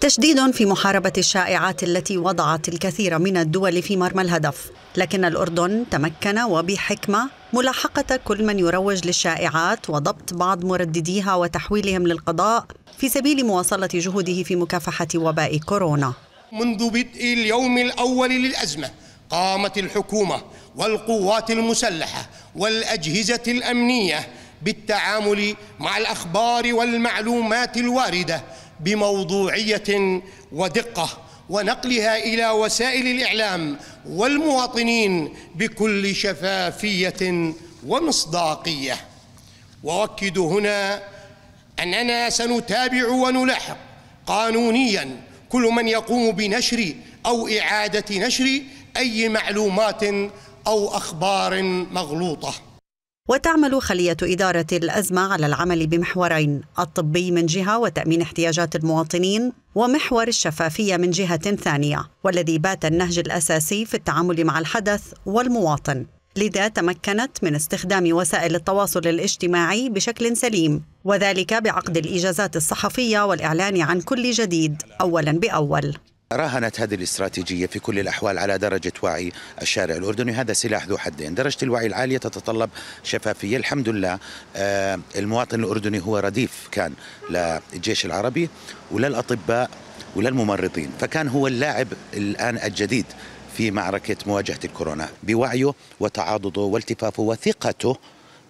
تشديد في محاربة الشائعات التي وضعت الكثير من الدول في مرمى الهدف. لكن الأردن تمكن وبحكمة ملاحقة كل من يروج للشائعات وضبط بعض مردديها وتحويلهم للقضاء في سبيل مواصلة جهوده في مكافحة وباء كورونا. منذ بدء اليوم الأول للأزمة قامت الحكومة والقوات المسلحة والأجهزة الأمنية بالتعامل مع الأخبار والمعلومات الواردة بموضوعية ودقة ونقلها إلى وسائل الإعلام والمواطنين بكل شفافية ومصداقية. وأؤكد هنا أننا سنتابع ونلاحق قانونيا كل من يقوم بنشر أو إعادة نشر أي معلومات أو أخبار مغلوطة. وتعمل خلية إدارة الأزمة على العمل بمحورين الطبي من جهة وتأمين احتياجات المواطنين ومحور الشفافية من جهة ثانية والذي بات النهج الأساسي في التعامل مع الحدث والمواطن. لذا تمكنت من استخدام وسائل التواصل الاجتماعي بشكل سليم وذلك بعقد الإجازات الصحفية والإعلان عن كل جديد أولا بأول. راهنت هذه الاستراتيجية في كل الأحوال على درجة وعي الشارع الأردني. هذا سلاح ذو حدين. درجة الوعي العالية تتطلب شفافية. الحمد لله آه، المواطن الأردني هو رديف كان للجيش العربي وللأطباء وللممرضين فكان هو اللاعب الآن الجديد في معركة مواجهة الكورونا. بوعيه وتعاضده والتفافه وثقته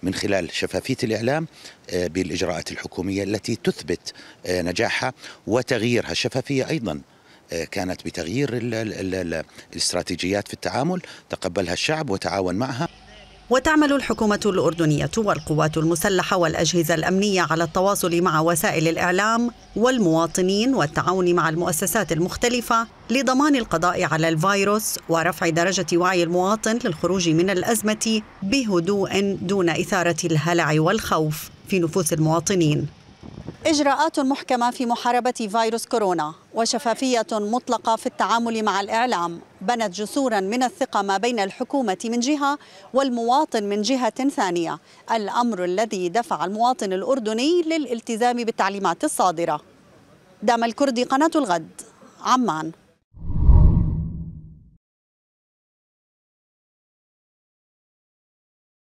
من خلال شفافية الإعلام آه، بالإجراءات الحكومية التي تثبت آه، نجاحها وتغييرها. الشفافية أيضا كانت بتغيير الاستراتيجيات في التعامل. تقبلها الشعب وتعاون معها. وتعمل الحكومة الأردنية والقوات المسلحة والأجهزة الأمنية على التواصل مع وسائل الإعلام والمواطنين والتعاون مع المؤسسات المختلفة لضمان القضاء على الفيروس ورفع درجة وعي المواطن للخروج من الأزمة بهدوء دون إثارة الهلع والخوف في نفوس المواطنين. إجراءات محكمة في محاربة فيروس كورونا وشفافية مطلقة في التعامل مع الإعلام. بنت جسورا من الثقة ما بين الحكومة من جهة والمواطن من جهة ثانية. الأمر الذي دفع المواطن الأردني للالتزام بالتعليمات الصادرة. دام الكردي قناة الغد عمان.